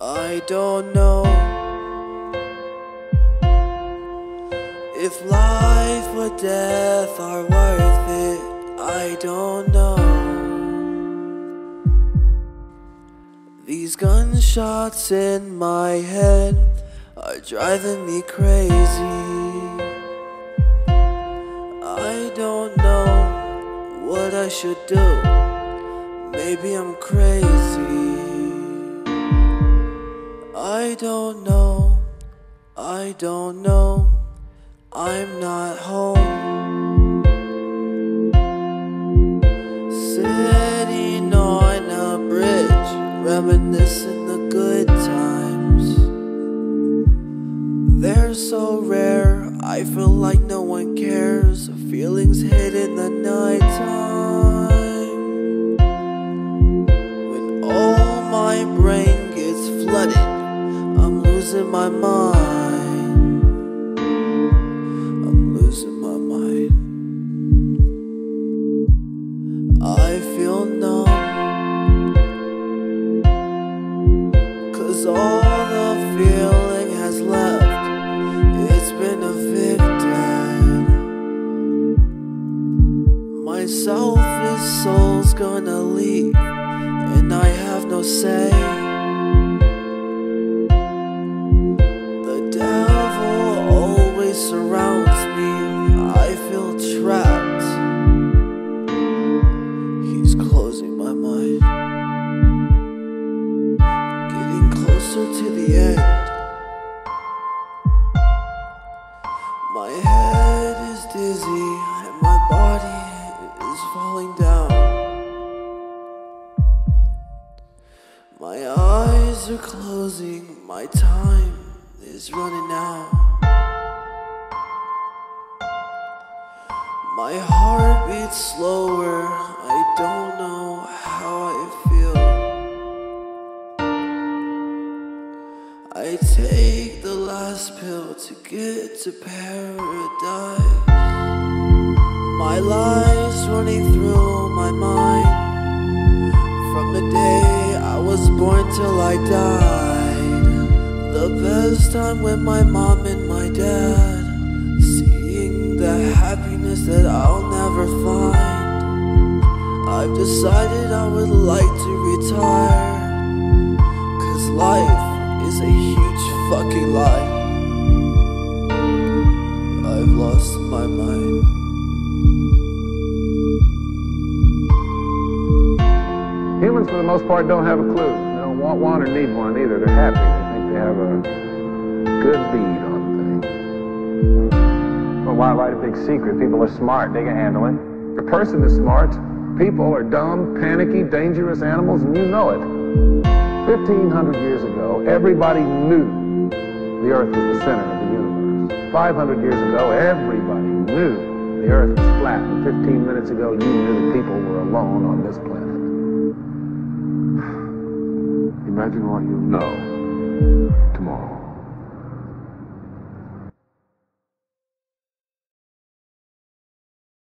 I don't know if life or death are worth it. I don't know. These gunshots in my head are driving me crazy. I don't know what I should do. Maybe I'm crazy. I don't know, I don't know, I'm not home. Sitting on a bridge, reminiscing the good times. They're so rare, I feel like no one cares. Feelings hit in the nighttime. When all my brain gets flooded losing my mind. I'm losing my mind. I feel numb. Cause all the feeling has left. It's been evicted. My selfish soul's gonna leave. And I have no say. Surrounds me, I feel trapped. He's closing my mind, getting closer to the end. My head is dizzy and my body is falling down. My eyes are closing, my time is running out. My heart beats slower, I don't know how I feel. I take the last pill to get to paradise. My lies running through my mind from the day I was born till I died. The best time with my mom and my dad, decided I would like to retire. Cause life is a huge fucking lie. I've lost my mind. Humans, for the most part, don't have a clue. They don't want one or need one either. They're happy. They think they have a good bead on things. Well, why write a big secret? People are smart. They can handle it. A person is smart. People are dumb, panicky, dangerous animals, and you know it. 1,500 years ago, everybody knew the Earth was the center of the universe. 500 years ago, everybody knew the Earth was flat. And 15 minutes ago, you knew that people were alone on this planet. Imagine what you'll know tomorrow.